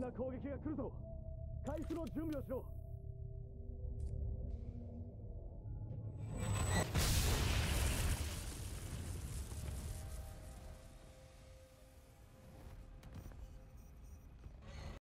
な攻撃が来るぞ。回復の準備をしろ。